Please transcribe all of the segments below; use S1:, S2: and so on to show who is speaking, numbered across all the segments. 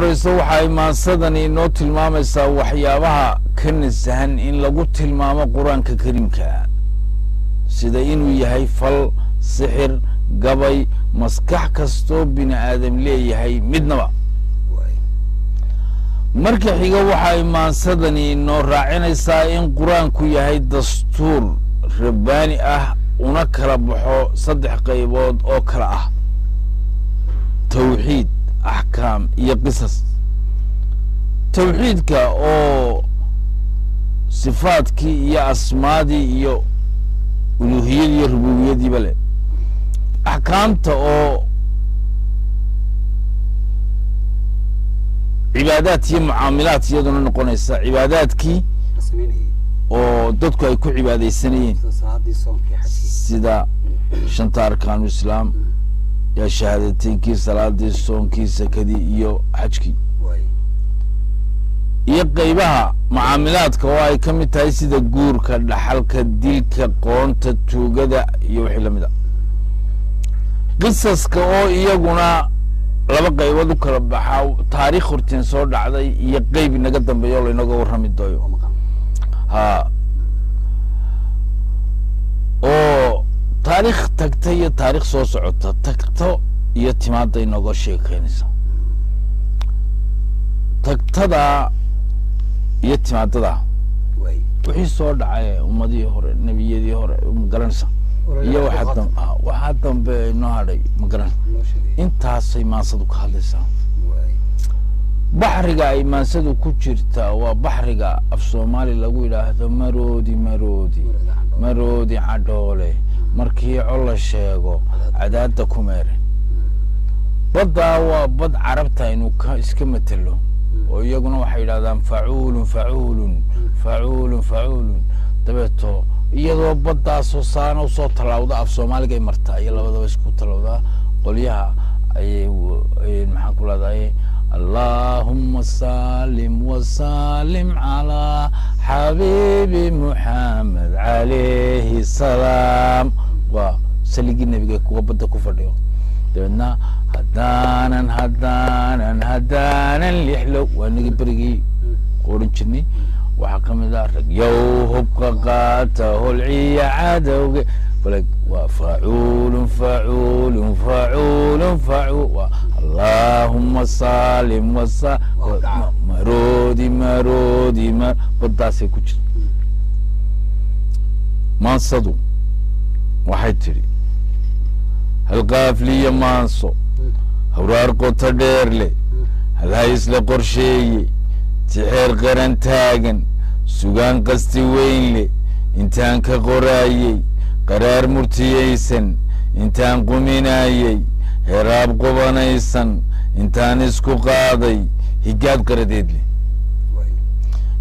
S1: horeysa waxay maansadani inoo tilmaamaysaa waxyaabaha ka nasahan in lagu tilmaamo qur'aanka kariimka. Sida inuu yahay fal sixir gabay maskax kastoo bini aadam leeyahay midnaba. Marka xiga waxay maansadani inoo raacinaysaa in qur'aanku yahay dastuur rabbaani ah una kala baxo saddex qaybood oo kale ah. Tawxiid axkaam iyo qisas. Tawxiidka oo sifaadkii iyo asmaadii iyo uluuhiyadii iyo rububiyadiiba leh. Axkaamta oo cibaadaad iyo mucaamilaad iyaduna noqonaysa cibaadaadkii oo dadku ay ku cibaadaysanayeen. Sida shanta arkaanu islaam yaa shahaadateyinkii salaadii soonkii sakadii iyo xajkii. Iyo qeybaha mucaamilaadka oo ay ka mid tahay sida guurka dhaxalka dilka qoonta tuugada iyo wixii la mid a qisaska oo iyaguna laba qaybood u kala baxaa taariikh horteen soo dhacday iyo qeyb inaga dambeeya oo laynaga warrami dooyo. Ha oo taariikh tagta iyo taarikh soo socota tagto iyo timaada inooga sheekeynaysa tagtada iyo timaadada wixii soo dhacay ummadihii hore nebiyadii hore magaranaysa iyo waxaa dambe inoo hadhay magaran intaasay maansadu ka hadlaysaa baxriga ay maansadu ku jirtaa waa baxriga af soomaali lagu yidhaahdo maroodi maroodi. Maroodi cadhoole markii col la sheego cadaadda ku meere baddaa waa bad carabta ka iska matelo oo iyaguna waxay yidhahdaan facuulun facuulun facuulun facuulun. Dabeeto iyadoo baddaasoo saana u soo tallaawda af soomaaliga ay martaa iyo labadaba isku tallawdaa qolyaha ayay maxaan ku leedahay allahuma salim wasalim calaa xabiibi muxamed calayhi salaam. Waa saligii nebiga kuwa badda ku fadhiyo. Dabeedna haddaanan haddaanan haddaanan lixlow waa nigi berigii odhan jirnay. Waxaa ka mid ah rag yow hubka qaata holciya cadowge. Bale waa facuulun facuulun facuulun facuul waa allahuma salim wasa maroodi ma baddaasay ku jirta maansadu waxay tidhi halkaafliya maanso hawraar qoto dheer leh hadhaysla qorsheeye tixeer qaran taagan sugaan qasti weyn leh intaan ka qoraayey qaraar murtiyaysan intaan quminaayey heraab qubanaysan intaan isku qaaday higaad qaradeed leh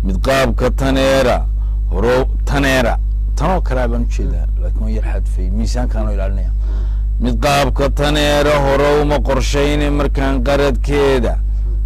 S1: mid qaabka taneera horo taneera. Tanoo kalea baan u jeedaa laakiin waan yar xadfay miisaankaanoo ilaalinaya. Mid qaabka taneera hore uma qorshayne markaan qaradkeeda.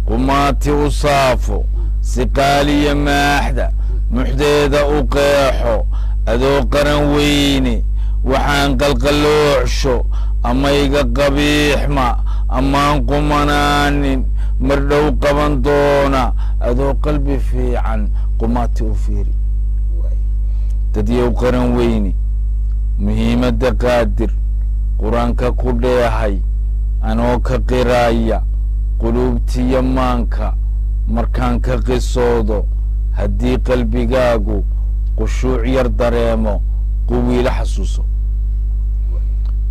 S1: Qumaati u saafo siqaaliya maaxda muxdeeda u qeexo adoo qaran weyne waxaan qalqaloocsho amayga qabiixma ammaan qumanaanin mar dhow qaban doona adoo qalbi fiican qumaati u fiiri. Dadyow qaran weyne muhiimadda qaadir qur'aanka ku dheehay anoo ka qiraaya quluubtiya maanka markaan ka qisoodo haddii qalbigaagu qushuuc yar dareemo quwiila xasuuso.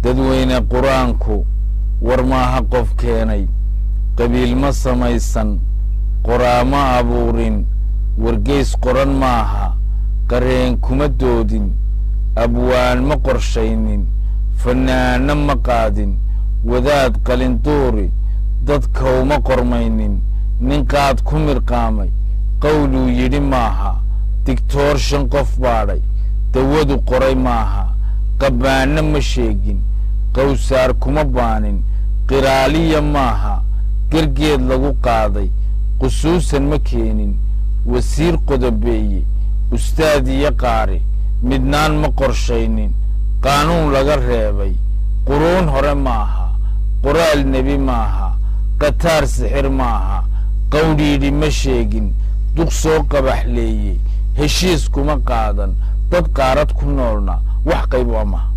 S1: Dadweyne qur'aanku war maaha qof keenay qabiil ma samaysan qoraamo abuurin wargeys qoran maaha qareen kuma doodin abwaan ma qorshaynin fanaano ma qaadin wadaad qalinduuri dadka uma qormaynin nin qaad ku mirqaamay qowluu yidhi maaha digtoor shan qof baadhay dawadu qoray maaha qabbaanno ma sheegin qowsaar kuma baanin qiraaliya maaha gargeed lagu qaaday qusuusan ma keenin wasiir qodobeeye ustaad iyo qaari midnaan ma qorshaynin qaanuun laga reebay quruun hore maaha qoraal nebi maaha qataar sixir maaha qowdhiidhi ma sheegin duq soo qabaxleeyey heshiis kuma qaadan dad qaarad ku noolna wax qayb waa maha.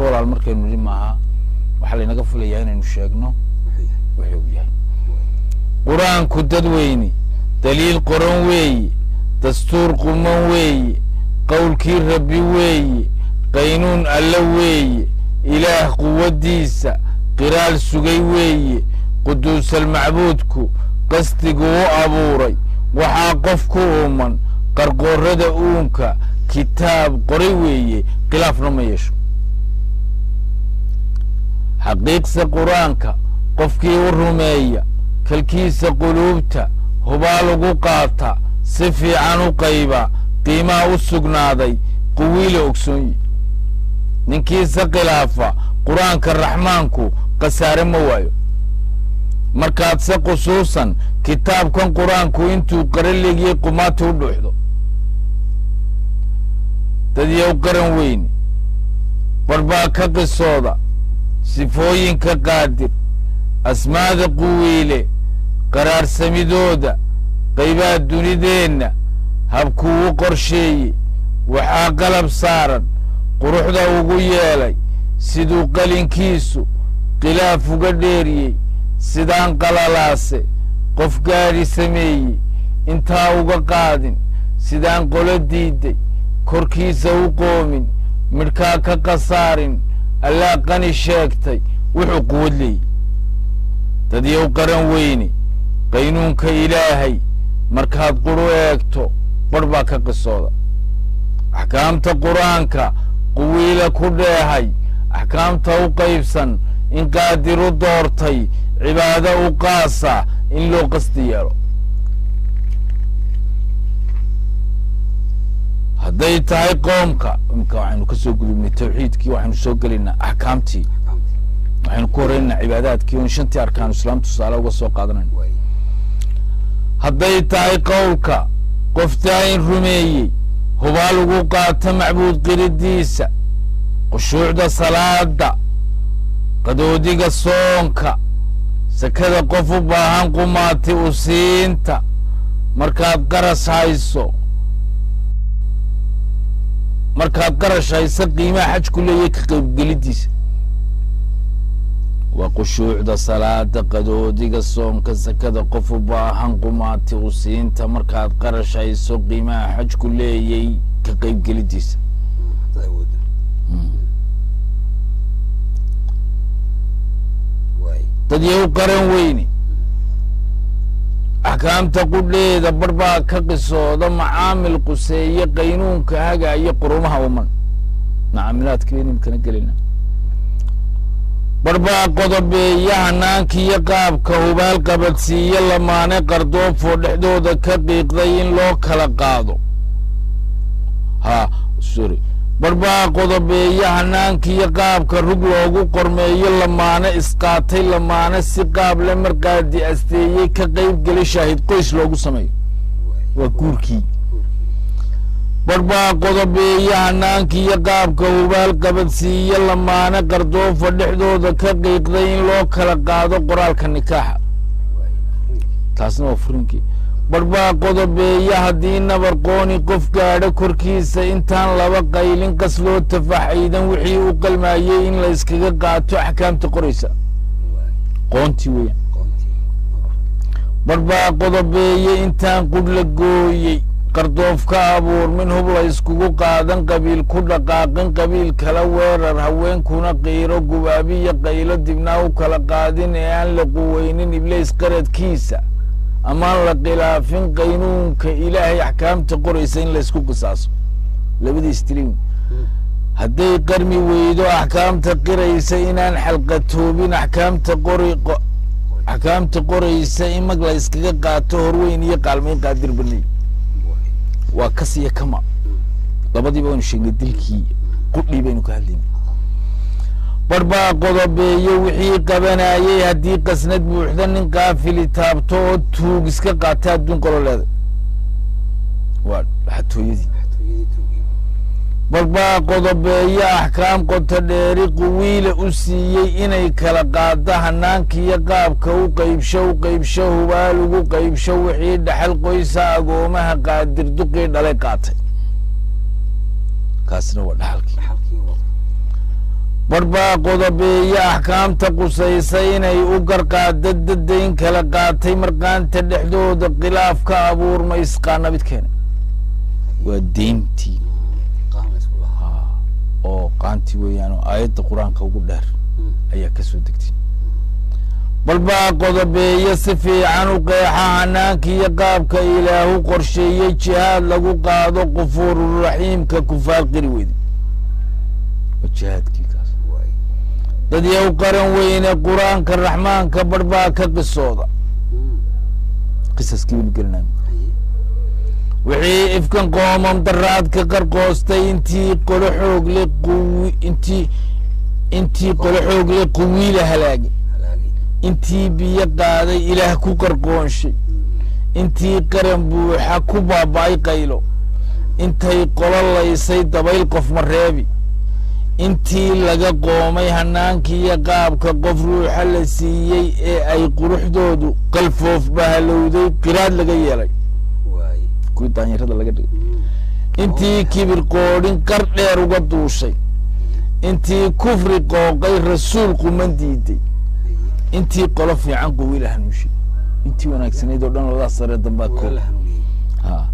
S1: Walaal markaynu nidhi maaha waxaa laynaga filayaa inaynu sheegno wuxuu qur'aanku dad weyni daliil qoran weeye dastuur quman weeye qowlkii rabbi weeye qaynuun alle weeye ilaah quwaddiisa qiraal sugay weeye quduusalmacbuudku qasdigu u abuuray waxaa qof ku uuman qarqoorrada uunka kitaab qoray weeye khilaafna ma yeesho. Xaqiiqsa qur'aanka qofkii u rumeeya kalkiisa quluubta hubaal ugu qaata si fiican u qayba qiimaha u sugnaaday quwiila ogsoonyi ninkiisa khilaafa qur'aanka raxmaanku khasaare ma waayo. Markaadse khusuusan kitaabkan qur'aanku intuu qara legiyey qumaati u dhuuxdo. Dadyow qaran weyne barbaa ka qisooda sifooyinka qaadir asmaada quwiile qaraarsamidooda qaybaha dunideenna habkuu u qorsheeyey waxaa qalab saaran quruxda ugu yeelay siduu qalinkiisu khilaaf uga dheeriyey sidaan qalalaase qof gaadhi sameeyey intaa uga qaadin sidaan qolo diiday korkiisa u qoomin midhkaa ka khasaarin allaa qani sheegtay wuxuu quwad leeyey dadyow qaran weyne qaynuunka ilaahay markaad quru eegto barh baa ka qisooda. Axkaamta qur'aanka quwiila ku dheehay. Axkaamta u qaybsan in qaadiru doortay cibaado u qaasa in loo qasdi yeelo. Hadday tahay qoomka imika waxaynu ka soo gudubnay tawxiidkii waxaynu soo gelaynaa axkaamtii waxaynu ku horeynaa cibaadaadkii on shantii arkaanu islaam tusaale uga soo qaadanayno hadday tahay qowlka qoftaa in rumeeyey hubaal ugu qaato macbuud qiridiisa khushuucda salaada qadoodiga soonka sakada qof u baahan qumaati u siinta markaad qaras hayso markaad qarash hayso qiimaha xajku leeyahay ka qaybgelidiisa waa khushuucda salaada qadoodiga soonka sakada qof u baahan qumaati u siinta markaad qarash hayso qiimaha xajku leeyay ka qaybgelidiisa dadyow qaran weyne axkaamta qudheeda bar baa ka qisooda macaamil quseeye qaynuunka hagaaya qurumaha uman. Macaamilaadka inimkana gelina bar baa qodobeeya hanaankiiyo qaabka hubaal qabadsiiyo lamaane qardoofoo dhexdooda ka qiiqday in loo kala qaado. Ha sorry. Barbaa qodobeeya hanaankiiyo qaabka rug loogu qormeeyo lamaane isqaatay lamaane si qaab le markaadi asteeyey ka qayb geli shaahid qoys loogu sameeyo. Waa guurkii barbaa qodobeeya hanaankiiyo qaabka hubaal qabadsiiyo lamaane qardoofa dhexdooda ka qiiqday in loo kala qaado qoraalka nikaaxa. Taasna waa furinkii barbaa qodobeeya haddii nabar qooni qof gaadho korkiisa intaan laba qaylin qas loo tafaxaydan wixii u qalmayey in la yskaga qaato axkaamta qoraysa. Qoontii weeyaan barbaa qodobeeya intaan qudh la gooyey qardoof ka abuur min hub la yskugu qaadan qabiil ku dhaqaaqin qabiil kala weerar haweenkuna qiiro gubaabiya qaylo dibnaa u kala qaadin ee aan la quweynin ibleys qaradkiisa. Amaan la khilaafin qaynuunka ilaahay axkaamta qoraysa in laysku qisaaso. Labadiis tilin hadday qarmi weydo axkaamta qiraysa inaan xalqatoobin axkaamta qori axkaamta qoraysa in mag la yskaga qaato horweyn iyo qaalmayn qaadir banay waa kas iyo kama. Labadiiba waynu sheegnay dilkii qudhii baynu ka hadlayna barbaa qodobeeyo wixii qabanayey haddii qasnad buuxda nin qaafili taabto oo tuug iska qaata adduun qolo leeday. Waa xatooyadii barbaa qodobeeyo axkaam qoto dheeri quwiila u siiyey inay kala qaado hanaankiiyo qaabka u qeybsho u qeybsho hubaal ugu qeybsho wixii dhexal qoysa agoomaha qaadir duqii dhalay qaatay. Kaasina waa dhaxalkii.
S2: Dhaxalkii wada
S1: barbaa qodobeeyo axkaamta qusaysa inay u garqaado dadayn kala qaatay marqaanta dhexdooda khilaaf ka abuurma isqaana midkeena waa deyntii oo qaantii weeyaan oo aayadda qur'aanka ugu dheer
S2: Mm.
S1: ayaa ka soo degtay. Balbaa qodobeeyo si fiican u qeexa hanaankiiyo qaabka ilaahu qorsheeyey jihaad lagu qaado qufuururaxiimka kufaar qiri weyde dad yow qaran weyne qur'aanka raxmaanka barbaa ka qisooda wixii ifkan qoomam daraadka qarqoostay intii qolo xoogle intii intii qolo xoogle quwiila halaagay. Intii biyo qaaday ilaah ku qarqoonshay intii qaran buuxa ku baaba'ay qaylo. Intay qolo laysay dabayl qof mareebi intii laga qoomay hanaankiiyo qaabka qof ruuxa la siiyey ee ay quruxdoodu qalfoof bahalowday qiraad laga yeelay kuwii daanyarada laga dhigay. Intii kibir qoodhin qar dheer uga duushay. Intii kufri qooqay rasuul quman diiday. Intii qolo fiican quwiila hanuushay intii wanaagsanayd oo dhan labadaas sare dambaa
S2: la
S1: ha.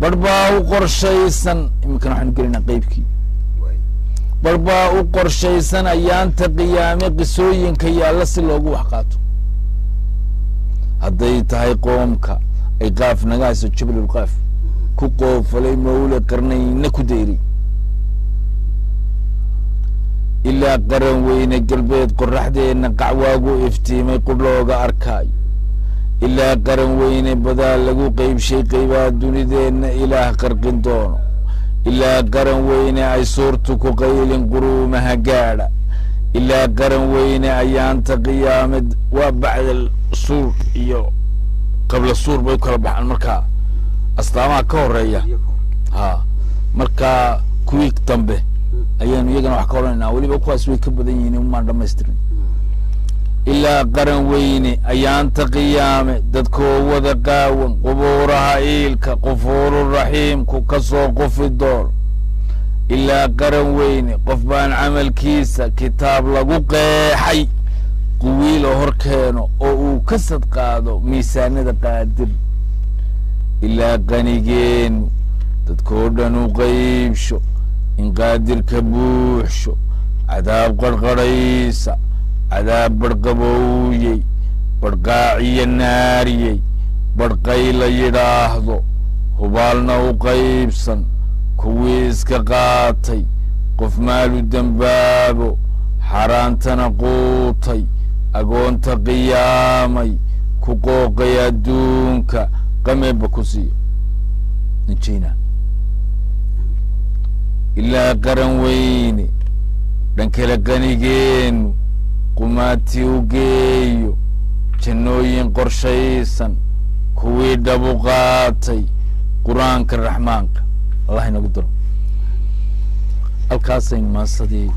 S1: Barbaa u qorshaysan iminkana waxaanu gelaynaa qeybkii barbaa u qorshaysan ayaanta qiyaame qisooyinka yaalla si loogu wax qaato. Hadday tahay qoomka qaaf nagahayso jabalulqaaf ku qoofalay mawle qarnayna ku dayray ilaa qaran weyne galbeed qoraxdeenna qacwaagu iftiimay qudhlooga arkaayo ilaa qaran weyne badaa lagu qeybshay qeybaa dunideenna ilaah qarqin doono ilaa qaran weyne ay suurtu ku qaylin quruumaha gaadha ilaa qaran weyne ayaanta qiyaamed waa bacda suur iyo qabla suur bay u kala baxaan. Markaa astaamaha ka
S2: horreeya
S1: ha markaa kuwii dambe ayaanu iyagana wax ka odhanaynaa weliba kuwaas way ka badan yihiin umaan dhamaystirin. Ilaa qaran weyne ayaanta qiyaame dadkoo wada qaawan qubuuraha iilka qufuururaxiimku ka soo qufi doon ilaa qaran weyne qof baan camalkiisa kitaab lagu qeexay quwiila hor keeno oo uu ka sad qaado miisaanada qaadir ilaa qanigeenu dadkoo dhan u qeybsho in qaadirka buuxsho. Cadaab qarqadhaysa cadaab barqabowyey barqaaciyo naariyey barqay la yidhaahdo. Hubaalna u qaybsan kuwii iska qaatay. Qof maalu dembaabo xaaraantana quutay agoonta qiyaamay ku qooqay adduunka qameeba ku siiyo ninjina ilaa qaran weyne dhankale qanigeenu qumaati u geeyo jannooyin qorshaysan kuwii dhabu qaatay qur'aanka raxmaanka. Allah inagu daro. Halkaasaynu maasadii